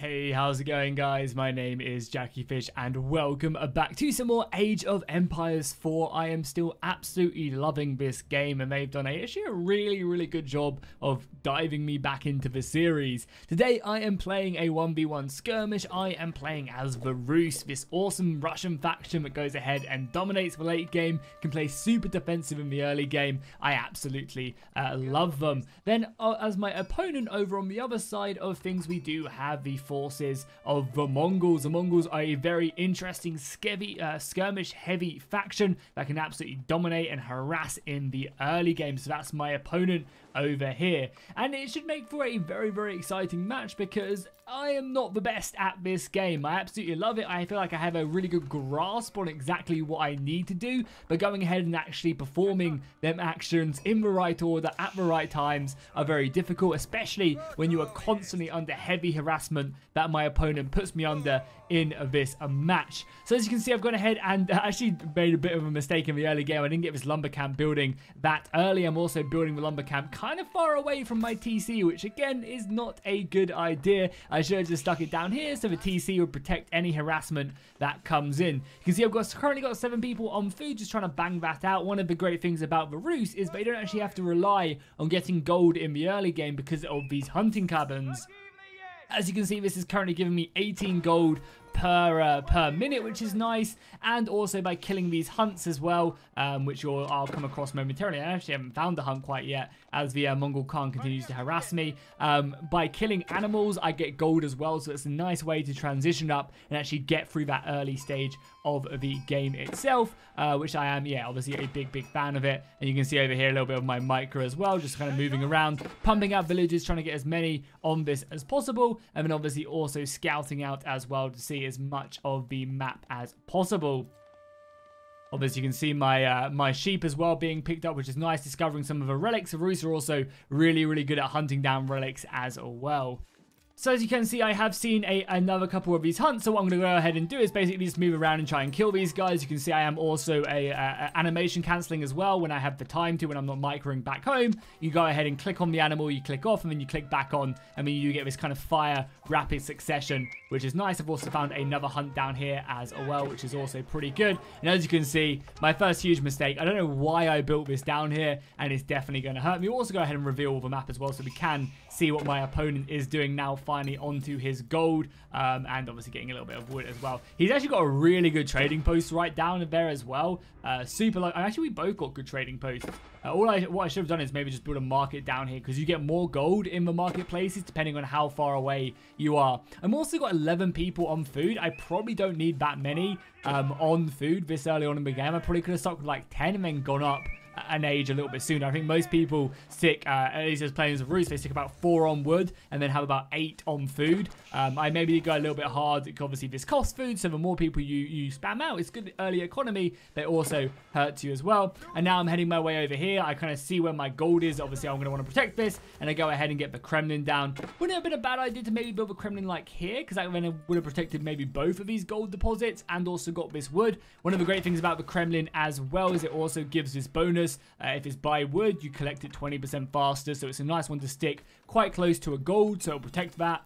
Hey, how's it going guys? My name is Jackie Fish and welcome back to some more Age of Empires 4. I am still absolutely loving this game and they've done a, actually a really, really good job of diving me back into the series. Today I am playing a 1v1 skirmish. I am playing as the Rus, this awesome Russian faction that goes ahead and dominates the late game, can play super defensive in the early game. I absolutely uh, love them. Then uh, as my opponent over on the other side of things, we do have the forces of the Mongols. The Mongols are a very interesting uh, skirmish heavy faction that can absolutely dominate and harass in the early game. So that's my opponent over here. And it should make for a very, very exciting match because I am not the best at this game. I absolutely love it. I feel like I have a really good grasp on exactly what I need to do, but going ahead and actually performing them actions in the right order at the right times are very difficult, especially when you are constantly under heavy harassment that my opponent puts me under in this match. So as you can see, I've gone ahead and uh, actually made a bit of a mistake in the early game. I didn't get this lumber camp building that early. I'm also building the lumber camp kind of far away from my TC, which again is not a good idea. I should have just stuck it down here so the TC would protect any harassment that comes in. You can see I've got currently got seven people on food, just trying to bang that out. One of the great things about the Rus is they don't actually have to rely on getting gold in the early game because of these hunting cabins. As you can see, this is currently giving me 18 gold per uh, per minute, which is nice, and also by killing these hunts as well, um, which I'll come across momentarily. I actually haven't found the hunt quite yet, as the uh, Mongol Khan continues to harass me. Um, by killing animals, I get gold as well, so it's a nice way to transition up and actually get through that early stage of the game itself, uh, which I am, yeah, obviously a big, big fan of it. And you can see over here a little bit of my micro as well, just kind of moving around, pumping out villages, trying to get as many on this as possible, and then obviously also scouting out as well to see as much of the map as possible. Obviously, you can see my uh, my sheep as well being picked up, which is nice, discovering some of the relics. The Rus are also really, really good at hunting down relics as well. So as you can see, I have seen a, another couple of these hunts, so what I'm going to go ahead and do is basically just move around and try and kill these guys. You can see I am also a, a, a animation cancelling as well when I have the time to, when I'm not microing back home. You go ahead and click on the animal, you click off, and then you click back on, and then you get this kind of fire rapid succession, which is nice. I've also found another hunt down here as well, which is also pretty good. And as you can see, my first huge mistake, I don't know why I built this down here, and it's definitely going to hurt me. We'll also go ahead and reveal the map as well, so we can see what my opponent is doing now finally onto his gold um, and obviously getting a little bit of wood as well. He's actually got a really good trading post right down there as well. Uh, super like actually we both got good trading posts. Uh, all I what I should have done is maybe just build a market down here because you get more gold in the marketplaces depending on how far away you are. I'm also got 11 people on food. I probably don't need that many um, on food this early on in the game. I probably could have stuck with like 10 and then gone up an age a little bit sooner. I think most people stick, uh, at least as players of Rus, they stick about four on wood and then have about eight on food. Um, I maybe go a little bit hard. Obviously, this costs food, so the more people you, you spam out, it's good early economy, it also hurts you as well. And now I'm heading my way over here. I kind of see where my gold is. Obviously, I'm going to want to protect this, and I go ahead and get the Kremlin down. Wouldn't it have been a bad idea to maybe build a Kremlin like here? Because that would have protected maybe both of these gold deposits and also got this wood. One of the great things about the Kremlin as well is it also gives this bonus. Uh, if it's by wood, you collect it 20% faster, so it's a nice one to stick quite close to a gold, so it'll protect that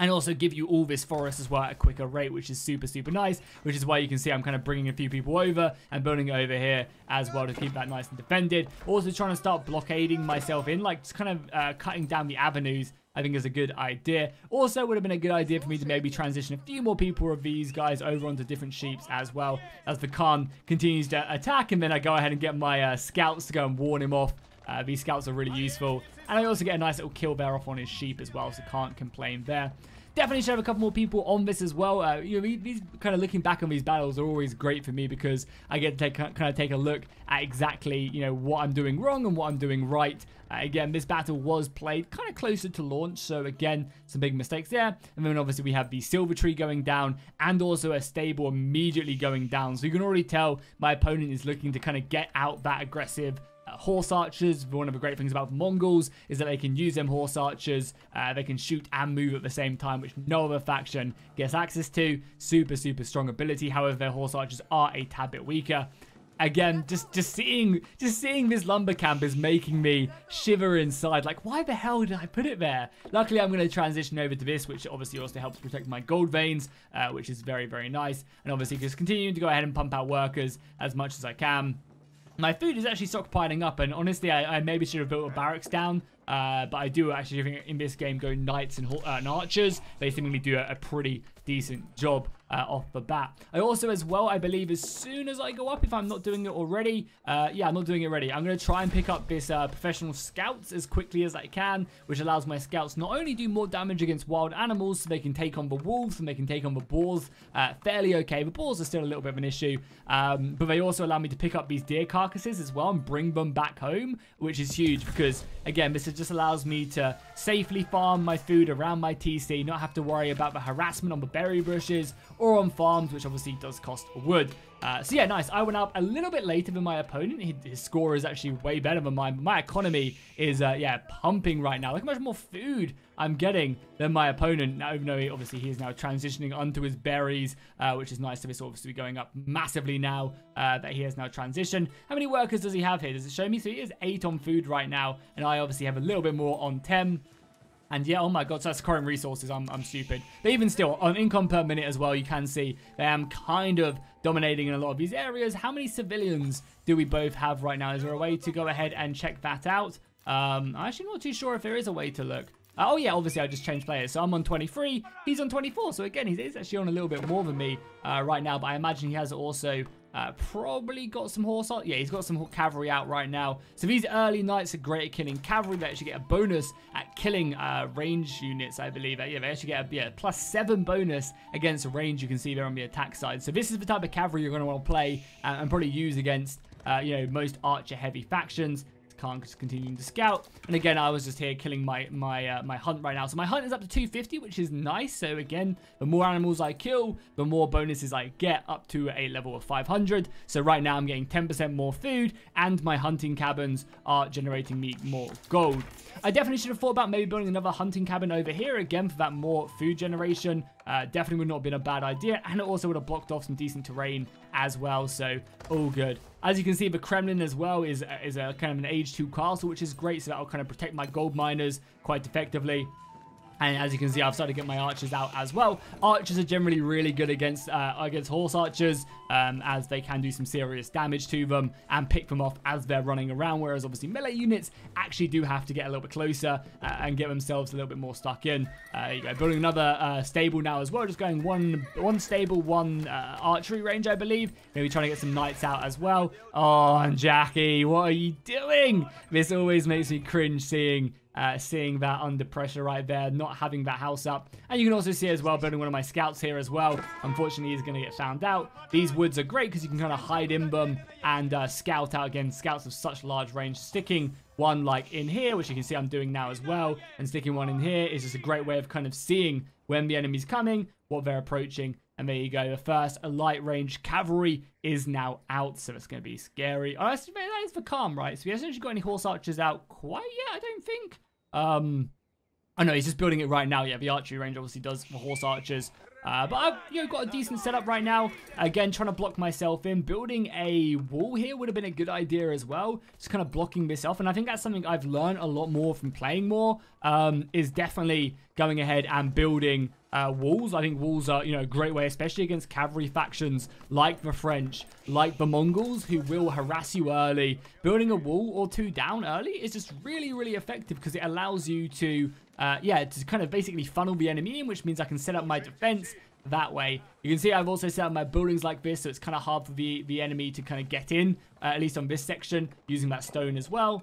and also give you all this forest as well at a quicker rate, which is super, super nice, which is why you can see I'm kind of bringing a few people over and building over here as well to keep that nice and defended. Also trying to start blockading myself in, like just kind of uh, cutting down the avenues I think is a good idea. Also, would have been a good idea for me to maybe transition a few more people of these guys over onto different sheeps as well as the Khan continues to attack. And then I go ahead and get my uh, scouts to go and warn him off. Uh, these scouts are really useful. And I also get a nice little kill there off on his sheep as well, so can't complain there. Definitely should have a couple more people on this as well. Uh, you know, these kind of looking back on these battles are always great for me because I get to take, kind of take a look at exactly, you know, what I'm doing wrong and what I'm doing right. Uh, again, this battle was played kind of closer to launch, so again, some big mistakes there. And then obviously we have the silver tree going down and also a stable immediately going down. So you can already tell my opponent is looking to kind of get out that aggressive uh, horse archers. One of the great things about the Mongols is that they can use them horse archers. Uh, they can shoot and move at the same time, which no other faction gets access to. Super, super strong ability. However, their horse archers are a tad bit weaker. again, just just seeing just seeing this lumber camp is making me shiver inside. Like, why the hell did I put it there? Luckily, I'm going to transition over to this, which obviously also helps protect my gold veins, uh, which is very, very nice. And obviously, just continuing to go ahead and pump out workers as much as I can. My food is actually stockpiling up, and honestly, I, I maybe should have built a barracks down uh, but I do actually think in this game go knights and, uh, and archers. They seemingly do a, a pretty decent job uh, off the bat. I also, as well, I believe as soon as I go up, if I'm not doing it already, uh, yeah, I'm not doing it already. I'm going to try and pick up this uh, professional scouts as quickly as I can, which allows my scouts not only do more damage against wild animals, so they can take on the wolves and they can take on the boars uh, fairly okay. The boars are still a little bit of an issue, um, but they also allow me to pick up these deer carcasses as well and bring them back home, which is huge because, again, this just allows me to safely farm my food around my TC, not have to worry about the harassment on the berry bushes or on farms, which obviously does cost wood. Uh, so yeah, nice. I went up a little bit later than my opponent. His score is actually way better than mine. My economy is, uh, yeah, pumping right now. Look how much more food I'm getting than my opponent. Now, even though he, obviously he is now transitioning onto his berries, uh, which is nice. So this obviously going up massively now uh, that he has now transitioned. How many workers does he have here? Does it show me? So he is 8 on food right now. And I obviously have a little bit more on 10. And yeah, oh my god, so that's current resources. I'm, I'm stupid. But even still, on income per minute as well, you can see they I'm kind of dominating in a lot of these areas. How many civilians do we both have right now? Is there a way to go ahead and check that out? Um, I'm actually not too sure if there is a way to look. Uh, oh yeah, obviously I just changed players. So I'm on 23, he's on 24. So again, he's actually on a little bit more than me uh, right now. But I imagine he has also uh, probably got some horse. Out. Yeah, he's got some cavalry out right now. So these early knights are great at killing cavalry. They actually get a bonus at killing uh, range units, I believe. Uh, yeah, they actually get a yeah, plus seven bonus against range. You can see there on the attack side. So this is the type of cavalry you're going to want to play uh, and probably use against, uh, you know, most archer heavy factions can't just continuing to scout. And again, I was just here killing my my uh, my hunt right now. So my hunt is up to 250, which is nice. So again, the more animals I kill, the more bonuses I get up to a level of 500. So right now I'm getting 10% more food and my hunting cabins are generating me more gold. I definitely should have thought about maybe building another hunting cabin over here again for that more food generation. Uh, definitely would not have been a bad idea and it also would have blocked off some decent terrain as well. So all good. As you can see, the Kremlin as well is, is a kind of an age 2 castle, which is great. So that'll kind of protect my gold miners quite effectively. And as you can see, I've started to get my archers out as well. Archers are generally really good against uh, against horse archers, um, as they can do some serious damage to them and pick them off as they're running around. Whereas obviously melee units actually do have to get a little bit closer uh, and get themselves a little bit more stuck in. Uh, you go, building another uh, stable now as well. Just going one one stable, one uh, archery range, I believe. Maybe trying to get some knights out as well. Oh, and Jackie, what are you doing? This always makes me cringe seeing uh, seeing that under pressure right there, not having that house up. And you can also see as well, building one of my scouts here as well. Unfortunately, he's going to get found out. These woods are great because you can kind of hide in them and uh, scout out again. Scouts of such large range. Sticking one like in here, which you can see I'm doing now as well, and sticking one in here is just a great way of kind of seeing when the enemy's coming, what they're approaching, and there you go. The first light range cavalry is now out, so it's going to be scary. Oh, that's, that is for calm, right? So he hasn't actually got any horse archers out quite yet, I don't think. Um, I know he's just building it right now. Yeah, the archery range obviously does for horse archers. Uh, but I've you know, got a decent setup right now. Again, trying to block myself in. Building a wall here would have been a good idea as well. Just kind of blocking off. And I think that's something I've learned a lot more from playing more. Um, is definitely going ahead and building uh, walls. I think walls are, you know, a great way, especially against cavalry factions like the French, like the Mongols, who will harass you early. Building a wall or two down early is just really, really effective because it allows you to, uh, yeah, to kind of basically funnel the enemy in, which means I can set up my defense that way. You can see I've also set up my buildings like this, so it's kind of hard for the, the enemy to kind of get in, uh, at least on this section, using that stone as well.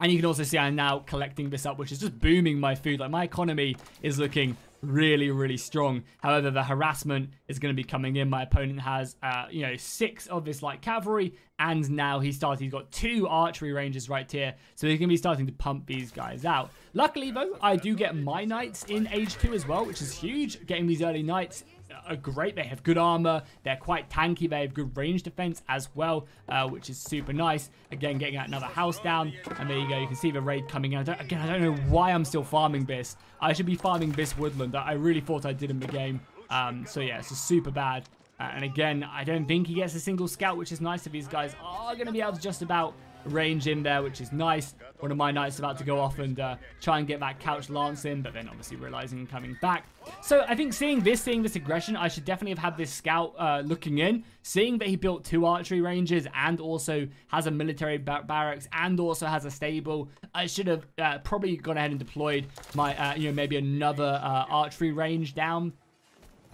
And you can also see I'm now collecting this up, which is just booming my food. Like, my economy is looking really, really strong. However, the harassment is going to be coming in. My opponent has, uh, you know, six of this light cavalry, and now he started, he's got two archery ranges right here, so he's going to be starting to pump these guys out. Luckily, though, I do get my knights in age 2 as well, which is huge. Getting these early knights are great. They have good armor. They're quite tanky. They have good range defense as well, uh, which is super nice. Again, getting another house down. And there you go. You can see the raid coming in. I again, I don't know why I'm still farming this. I should be farming this woodland. I really thought I did in the game. Um, so yeah, it's super bad. Uh, and again, I don't think he gets a single scout, which is nice if these guys are going to be able to just about range in there, which is nice. One of my knights about to go off and uh, try and get that couch lance in, but then obviously realizing coming back. So I think seeing this, seeing this aggression, I should definitely have had this scout uh, looking in. Seeing that he built two archery ranges and also has a military bar barracks and also has a stable, I should have uh, probably gone ahead and deployed my, uh, you know, maybe another uh, archery range down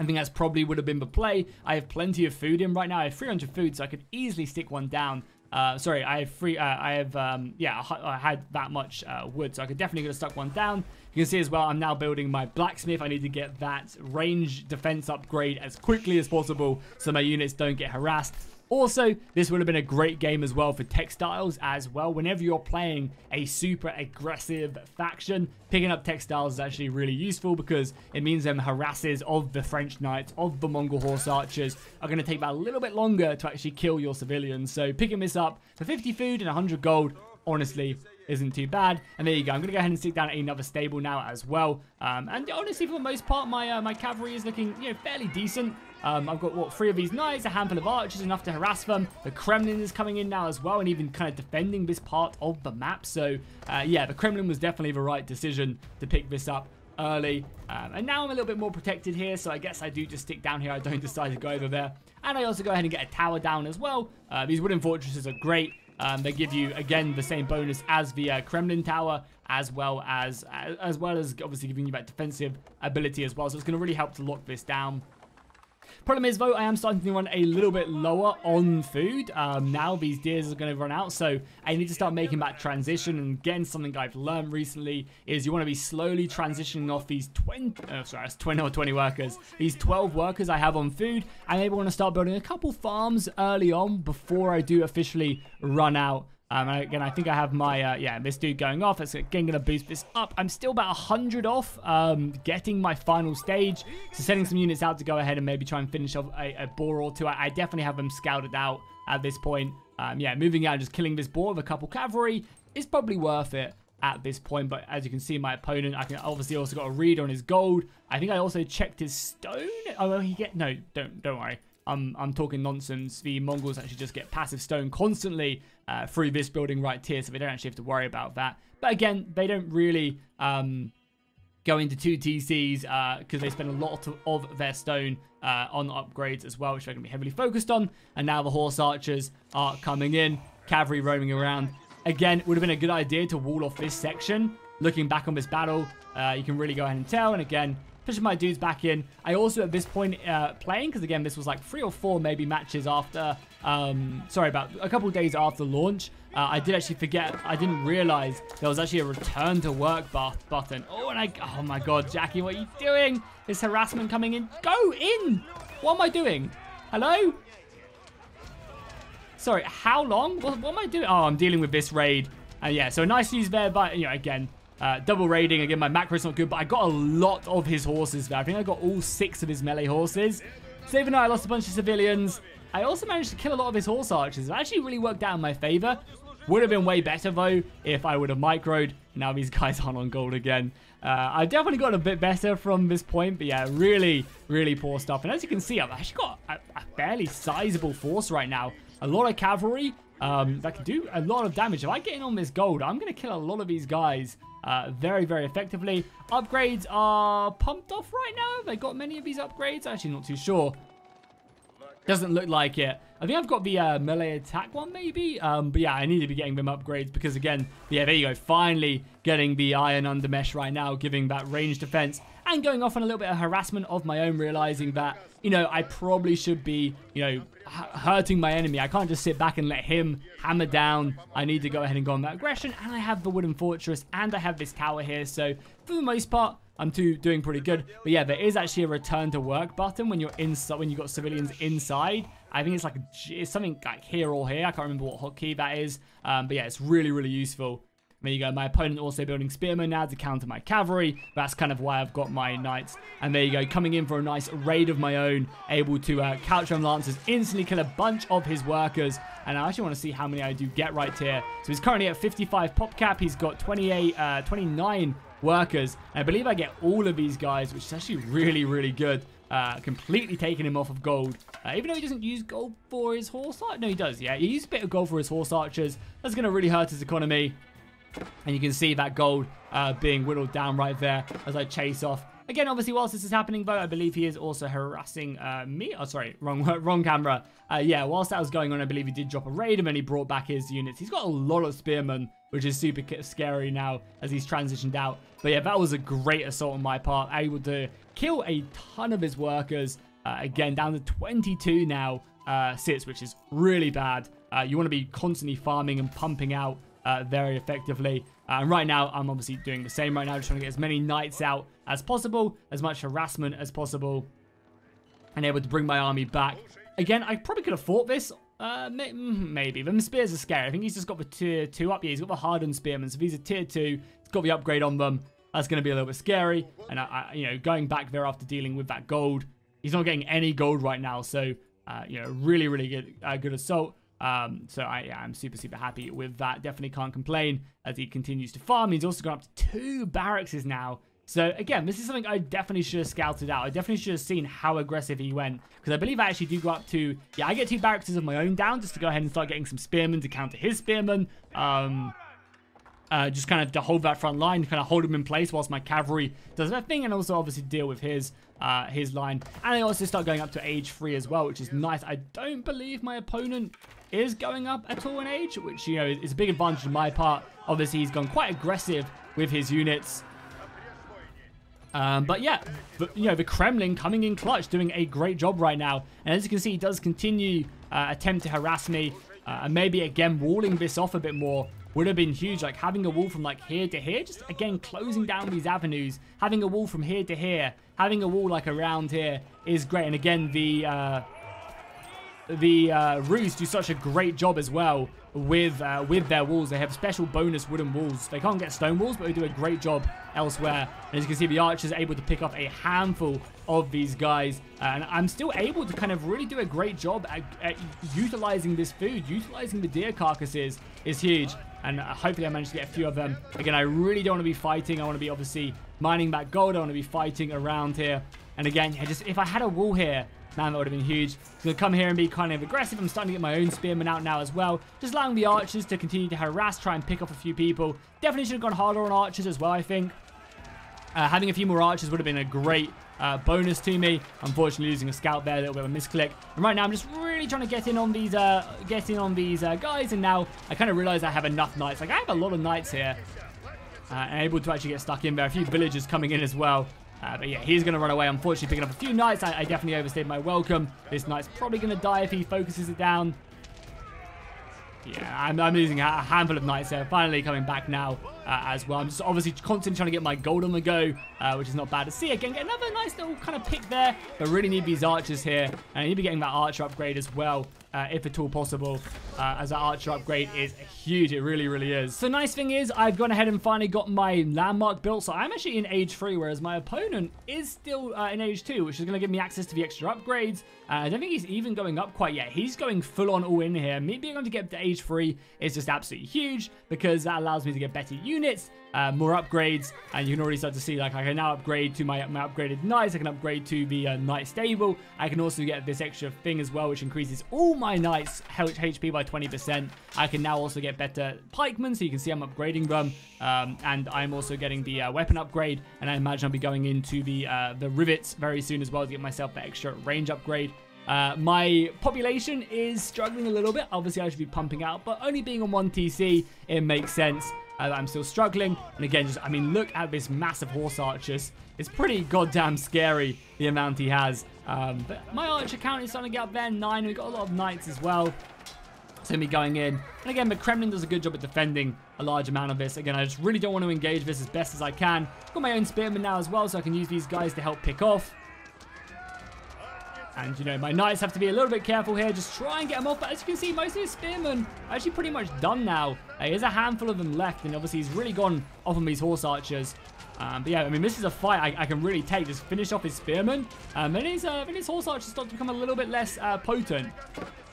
I think that's probably would have been the play. I have plenty of food in right now. I have 300 food, so I could easily stick one down. Uh, sorry, I have free. Uh, I have um, yeah, I had that much uh, wood, so I could definitely have stuck one down. You can see as well, I'm now building my blacksmith. I need to get that range defense upgrade as quickly as possible, so my units don't get harassed. Also, this would have been a great game as well for textiles as well. Whenever you're playing a super aggressive faction, picking up textiles is actually really useful because it means them harasses of the French knights, of the Mongol horse archers are going to take a little bit longer to actually kill your civilians. So picking this up for 50 food and 100 gold, honestly, isn't too bad. And there you go. I'm going to go ahead and stick down at another stable now as well. Um, and honestly, for the most part, my uh, my cavalry is looking you know fairly decent. Um, I've got, what, three of these knights, a handful of archers, enough to harass them. The Kremlin is coming in now as well, and even kind of defending this part of the map. So, uh, yeah, the Kremlin was definitely the right decision to pick this up early. Um, and now I'm a little bit more protected here, so I guess I do just stick down here. I don't decide to go over there. And I also go ahead and get a tower down as well. Uh, these wooden fortresses are great. Um, they give you, again, the same bonus as the uh, Kremlin Tower, as well as, as well as obviously giving you that defensive ability as well. So it's going to really help to lock this down. Problem is, though, I am starting to run a little bit lower on food. Um, now these deers are going to run out, so I need to start making that transition. And again, something I've learned recently is you want to be slowly transitioning off these 20, oh, sorry, that's 20 or 20 workers. These 12 workers I have on food. I maybe want to start building a couple farms early on before I do officially run out um, again, I think I have my, uh, yeah, this dude going off. It's again going to boost this up. I'm still about 100 off um, getting my final stage. So setting some units out to go ahead and maybe try and finish off a, a boar or two. I, I, definitely have them scouted out at this point. Um, yeah, moving out and just killing this boar with a couple cavalry is probably worth it at this point. But as you can see, my opponent, I can obviously also got a read on his gold. I think I also checked his stone. Oh, he get no, don't don't worry. I'm, I'm talking nonsense. The Mongols actually just get passive stone constantly uh, through this building right here, so they don't actually have to worry about that. But again, they don't really um, go into two TCs because uh, they spend a lot of their stone uh, on upgrades as well, which they're going to be heavily focused on. And now the horse archers are coming in, cavalry roaming around. Again, would have been a good idea to wall off this section. Looking back on this battle, uh, you can really go ahead and tell. And again, pushing my dudes back in. I also, at this point, uh, playing, because again, this was like three or four maybe matches after, um, sorry, about a couple days after launch. Uh, I did actually forget, I didn't realize there was actually a return to work button. Oh, and I, oh my god, Jackie, what are you doing? Is harassment coming in? Go in! What am I doing? Hello? Sorry, how long? What, what am I doing? Oh, I'm dealing with this raid. Uh, yeah, so nice use there, but, you know, again, uh, double raiding. Again, my macro's not good, but I got a lot of his horses there. I think I got all six of his melee horses. So even though I lost a bunch of civilians, I also managed to kill a lot of his horse archers. It actually really worked out in my favor. Would have been way better, though, if I would have microed. Now these guys aren't on gold again. Uh, I definitely got a bit better from this point, but yeah, really, really poor stuff. And as you can see, I've actually got a, a fairly sizable force right now. A lot of cavalry um, that can do a lot of damage. If I get in on this gold, I'm going to kill a lot of these guys uh, very, very effectively. Upgrades are pumped off right now. Have they got many of these upgrades? Actually, not too sure. Doesn't look like it. I think I've got the uh, melee attack one, maybe. Um, but yeah, I need to be getting them upgrades because, again, yeah, there you go. Finally getting the Iron Undermesh right now, giving that range defense and going off on a little bit of harassment of my own, realizing that, you know, I probably should be, you know, hurting my enemy. I can't just sit back and let him hammer down. I need to go ahead and go on that aggression. And I have the wooden fortress and I have this tower here. So for the most part, I'm too, doing pretty good. But yeah, there is actually a return to work button when you're inside, when you've got civilians inside. I think it's like it's something like here or here. I can't remember what hotkey that is. Um, but yeah, it's really, really useful. There you go. My opponent also building spearmen now to counter my cavalry. That's kind of why I've got my knights. And there you go. Coming in for a nice raid of my own. Able to uh, couch on lancers. Instantly kill a bunch of his workers. And I actually want to see how many I do get right here. So he's currently at 55 pop cap. He's got 28, uh, 29 workers. And I believe I get all of these guys, which is actually really, really good. uh, completely taking him off of gold. Uh, even though he doesn't use gold for his horse archers. No, he does, yeah. He uses a bit of gold for his horse archers. That's going to really hurt his economy. And you can see that gold uh, being whittled down right there as I chase off. Again, obviously, whilst this is happening, though, I believe he is also harassing uh, me. Oh, sorry, wrong wrong camera. Uh, yeah, whilst that was going on, I believe he did drop a raid and then he brought back his units. He's got a lot of spearmen, which is super scary now as he's transitioned out. But yeah, that was a great assault on my part. Able to kill a ton of his workers. Uh, again, down to 22 now uh, sits, which is really bad. Uh, you want to be constantly farming and pumping out uh, very effectively. Uh, and right now, I'm obviously doing the same right now, just trying to get as many knights out as possible, as much harassment as possible, and able to bring my army back. Again, I probably could have fought this. Uh, mm, maybe. The spears are scary. I think he's just got the tier 2 up. Yeah, he's got the hardened spearmen. So if he's a tier 2, he's got the upgrade on them. That's going to be a little bit scary. And, I, I, you know, going back there after dealing with that gold, he's not getting any gold right now. So, uh, you know, really, really good, uh, good assault. Um, so I, yeah, I'm super, super happy with that. Definitely can't complain as he continues to farm. He's also gone up to two barracks now. So again, this is something I definitely should have scouted out. I definitely should have seen how aggressive he went. Because I believe I actually do go up to... Yeah, I get two barracks of my own down just to go ahead and start getting some spearmen to counter his spearmen. Um, uh, just kind of to hold that front line, kind of hold him in place whilst my cavalry does that thing, and also obviously deal with his uh, his line. And they also start going up to age 3 as well, which is nice. I don't believe my opponent is going up at all in age, which, you know, is a big advantage on my part. Obviously, he's gone quite aggressive with his units. Um, but yeah, but, you know, the Kremlin coming in clutch, doing a great job right now. And as you can see, he does continue uh, attempt to harass me. Uh, and maybe, again, walling this off a bit more would have been huge. Like, having a wall from, like, here to here, just, again, closing down these avenues. Having a wall from here to here, having a wall, like, around here is great. And again, the... Uh, the uh, Rus do such a great job as well with uh, with their walls. They have special bonus wooden walls. They can't get stone walls, but they do a great job elsewhere. And as you can see, the archers able to pick up a handful of these guys. And I'm still able to kind of really do a great job at, at utilizing this food. Utilizing the deer carcasses is huge. And uh, hopefully I managed to get a few of them. Again, I really don't want to be fighting. I want to be obviously mining back gold. I want to be fighting around here. And again, just if I had a wall here, Man, that would have been huge. I'm going to come here and be kind of aggressive. I'm starting to get my own spearmen out now as well. Just allowing the archers to continue to harass, try and pick off a few people. Definitely should have gone harder on archers as well, I think. Uh, having a few more archers would have been a great uh, bonus to me. Unfortunately, losing a scout there, a little bit of a misclick. And right now, I'm just really trying to get in on these, uh, get in on these uh, guys. And now I kind of realize I have enough knights. Like I have a lot of knights here, uh, and able to actually get stuck in there. A few villagers coming in as well. Uh, but yeah, he's going to run away, unfortunately, picking up a few knights. I, I definitely overstayed my welcome. This knight's probably going to die if he focuses it down. Yeah, I'm, I'm losing a handful of knights there. Finally coming back now uh, as well. I'm just obviously constantly trying to get my gold on the go, uh, which is not bad to see. Again, get another nice little kind of pick there. But really need these archers here. And I need to be getting that archer upgrade as well uh, if at all possible, uh, as that archer upgrade is huge. It really, really is. So nice thing is, I've gone ahead and finally got my landmark built. So I'm actually in age 3, whereas my opponent is still uh, in age 2, which is going to give me access to the extra upgrades. Uh, I don't think he's even going up quite yet. He's going full on all in here. Me being able to get to age 3 is just absolutely huge, because that allows me to get better units, uh, more upgrades, and you can already start to see, like, I can now upgrade to my, my upgraded knights, I can upgrade to the uh, knight stable, I can also get this extra thing as well, which increases all my knights HP by 20%. I can now also get better pikemen, so you can see I'm upgrading them, um, and I'm also getting the uh, weapon upgrade, and I imagine I'll be going into the, uh, the rivets very soon as well to get myself the extra range upgrade. Uh, my population is struggling a little bit. Obviously, I should be pumping out, but only being on 1 TC, it makes sense. Uh, I'm still struggling. And again, just I mean, look at this massive horse archers. It's pretty goddamn scary, the amount he has. Um, but my archer count is starting to get up there, 9. We've got a lot of knights as well. So me going in. And again, the Kremlin does a good job at defending a large amount of this. Again, I just really don't want to engage this as best as I can. Got my own spearmen now as well, so I can use these guys to help pick off. And, you know, my knights have to be a little bit careful here. Just try and get them off. But as you can see, most of his spearmen are actually pretty much done now. Uh, there's a handful of them left. And obviously, he's really gone off on these horse archers. Um, but yeah, I mean, this is a fight I, I, can really take. Just finish off his spearman. Um, and his, uh, his horse archer starts to become a little bit less uh, potent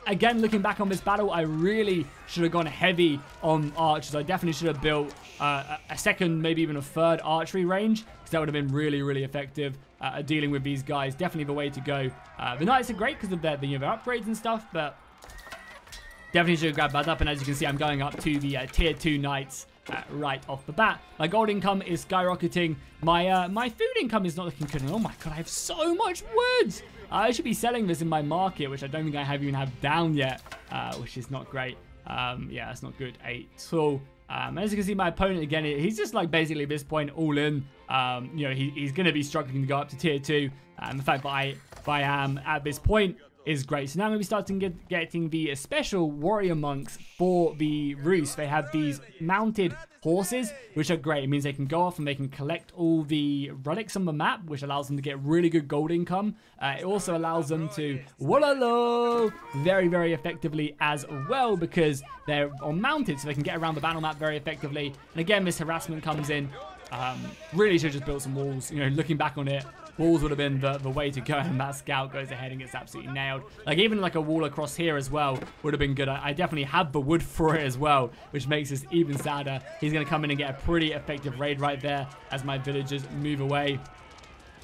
again, looking back on this battle, I really should have gone heavy on archers. I definitely should have built uh, a second, maybe even a third archery range, because that would have been really, really effective uh, at dealing with these guys. Definitely the way to go. Uh, the knights are great because of their, their upgrades and stuff, but definitely should have grabbed that up. And as you can see, I'm going up to the uh, tier 2 knights. Uh, right off the bat. My gold income is skyrocketing. My uh, my food income is not looking good. Oh my god, I have so much wood. I should be selling this in my market, which I don't think I have even have down yet, uh, which is not great. Um, yeah, that's not good. Eight. So, um, as you can see, my opponent, again, he's just like basically at this point all in. Um, you know, he, he's going to be struggling to go up to tier 2. Um, in fact, I, if I am at this point, is great. So now I'm going to be starting get, getting the special warrior monks for the Rus. They have these mounted horses, which are great. It means they can go off and they can collect all the relics on the map, which allows them to get really good gold income. Uh, it also allows them to wallow very, very effectively as well because they're on mounted, so they can get around the battle map very effectively. And again, this harassment comes in. Um, really should have just built some walls. You know, looking back on it, walls would have been the, the way to go, and that scout goes ahead and gets absolutely nailed. Like, even like a wall across here as well would have been good. I, I definitely have the wood for it as well, which makes this even sadder. He's going to come in and get a pretty effective raid right there as my villagers move away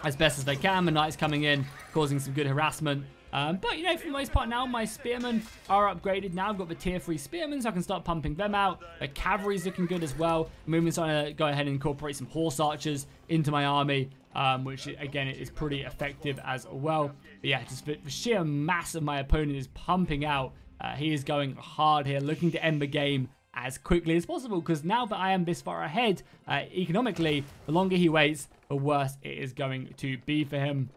as best as they can. The knight's coming in, causing some good harassment. Um, but, you know, for the most part now, my spearmen are upgraded now. I've got the tier 3 spearmen, so I can start pumping them out. The cavalry's looking good as well. I'm starting to go ahead and incorporate some horse archers into my army um, which again is pretty effective as well. But yeah, just the sheer mass of my opponent is pumping out. Uh, he is going hard here, looking to end the game as quickly as possible because now that I am this far ahead uh, economically, the longer he waits, the worse it is going to be for him.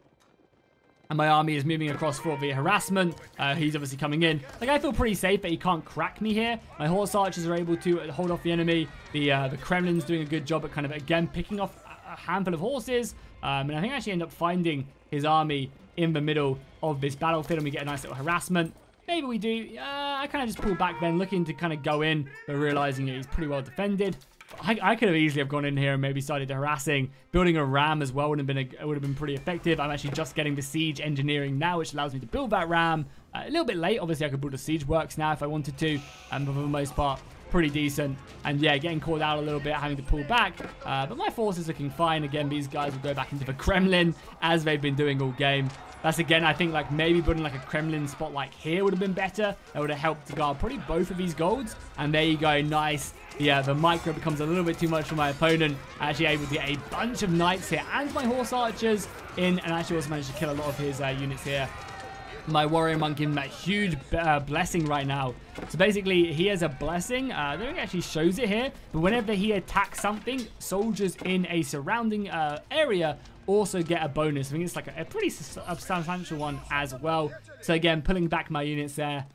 And my army is moving across for the harassment. Uh, he's obviously coming in. Like, I feel pretty safe, but he can't crack me here. My horse archers are able to hold off the enemy. The uh, the Kremlin's doing a good job at kind of, again, picking off a handful of horses. Um, and I think I actually end up finding his army in the middle of this battlefield and we get a nice little harassment. Maybe we do. Uh, I kind of just pull back then, looking to kind of go in, but realizing he's pretty well defended. I, I, could have easily have gone in here and maybe started harassing. Building a ram as well would have been a, would have been pretty effective. I'm actually just getting the siege engineering now, which allows me to build that ram. Uh, a little bit late. Obviously, I could build a siege works now if I wanted to, um, but for the most part, pretty decent. And yeah, getting caught out a little bit, having to pull back. Uh, but my force is looking fine. Again, these guys will go back into the Kremlin as they've been doing all game. That's again, I think like maybe putting like a Kremlin spot like here would have been better. That would have helped to guard probably both of these golds. And there you go, nice. Yeah, the micro becomes a little bit too much for my opponent. Actually able to get a bunch of knights here and my horse archers in. And actually also managed to kill a lot of his uh, units here my warrior monk in that huge uh, blessing right now. So basically, he has a blessing. Uh, I don't think it actually shows it here, but whenever he attacks something, soldiers in a surrounding uh, area also get a bonus. I think it's like a, a pretty substantial one as well. So again, pulling back my units there,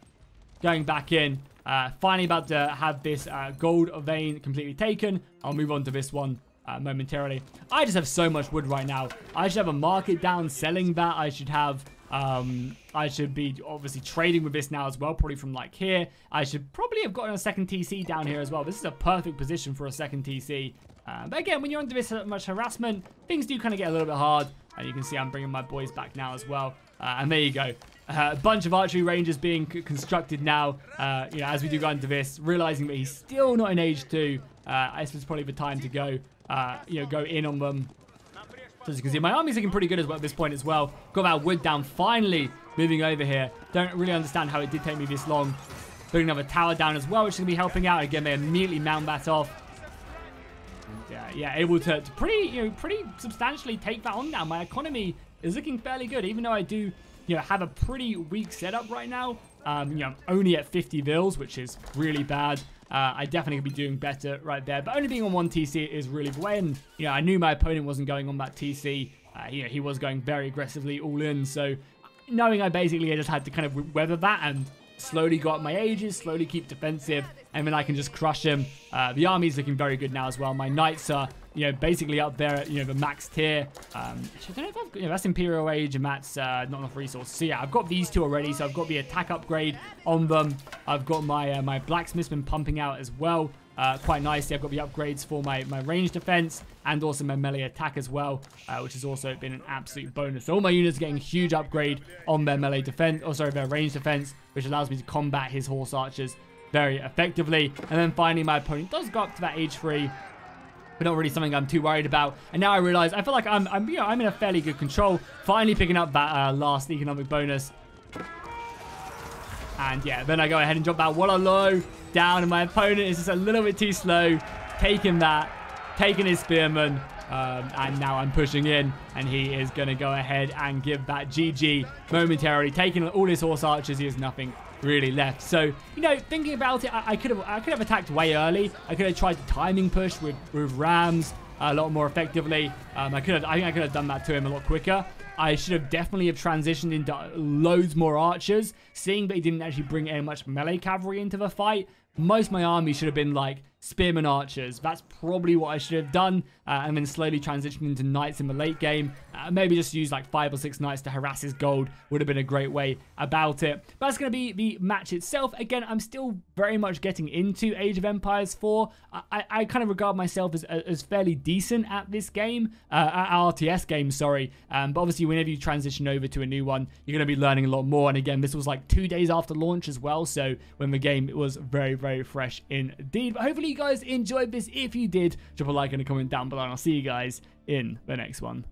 going back in. Uh, finally about to have this uh, gold vein completely taken. I'll move on to this one uh, momentarily. I just have so much wood right now. I should have a market down selling that. I should have um, I should be obviously trading with this now as well, probably from like here. I should probably have gotten a second TC down here as well. This is a perfect position for a second TC. Uh, but again, when you're under this much harassment, things do kind of get a little bit hard. And you can see I'm bringing my boys back now as well. Uh, and there you go. Uh, a bunch of archery ranges being constructed now, uh, you know, as we do go into this, realizing that he's still not in age two. Uh, this is probably the time to go, uh, you know, go in on them so as you can see, my army's looking pretty good as well at this point as well. Got that wood down finally moving over here. Don't really understand how it did take me this long. Putting another tower down as well, which is going to be helping out. Again, they immediately mount that off. Yeah, yeah, able to, to pretty, you know, pretty substantially take that on now. My economy is looking fairly good, even though I do, you know, have a pretty weak setup right now. Um, you know, I'm only at 50 vills, which is really bad. Uh, I definitely could be doing better right there. But only being on one TC is really way. And, you know, I knew my opponent wasn't going on that TC. Uh, you know, he was going very aggressively all in. So knowing I basically I just had to kind of weather that and slowly go up my ages, slowly keep defensive, and then I can just crush him. Uh, the army's looking very good now as well. My knights are, you know, basically up there at, you know, the max tier. Um, I don't know if I've, you know, that's Imperial Age and that's uh, not enough resources. So yeah, I've got these two already. So I've got the attack upgrade on them. I've got my uh, my blacksmith's been pumping out as well. uh, quite nicely. I've got the upgrades for my, my range defense and also my melee attack as well, uh, which has also been an absolute bonus. So all my units are getting huge upgrade on their melee defense, or sorry, their range defense, which allows me to combat his horse archers very effectively. And then finally, my opponent does go up to that age 3 but not really something I'm too worried about. And now I realize I feel like I'm, I'm you know, I'm in a fairly good control. Finally picking up that uh, last economic bonus. And yeah, then I go ahead and drop that Waller low down, and my opponent is just a little bit too slow, taking that, taking his spearman, um, and now I'm pushing in, and he is going to go ahead and give that GG momentarily, taking all his horse archers. He has nothing really left. So, you know, thinking about it, I, I could have I could have attacked way early. I could have tried the timing push with, with Rams a lot more effectively. Um, I could have, I think I could have done that to him a lot quicker. I should have definitely have transitioned into loads more archers, seeing that he didn't actually bring any much melee cavalry into the fight. Most of my army should have been like spearmen archers. That's probably what I should have done. Uh, and then slowly transition into knights in the late game. Uh, maybe just use like five or six knights to harass his gold would have been a great way about it. But that's going to be the match itself. Again, I'm still very much getting into Age of Empires 4. I, I kind of regard myself as, as fairly decent at this game, uh, at RTS game, sorry. Um, but obviously, whenever you transition over to a new one, you're going to be learning a lot more. And again, this was like two days after launch as well. So when the game was very, very fresh indeed. But hopefully you guys enjoyed this. If you did, drop a like and a comment down below and I'll see you guys in the next one.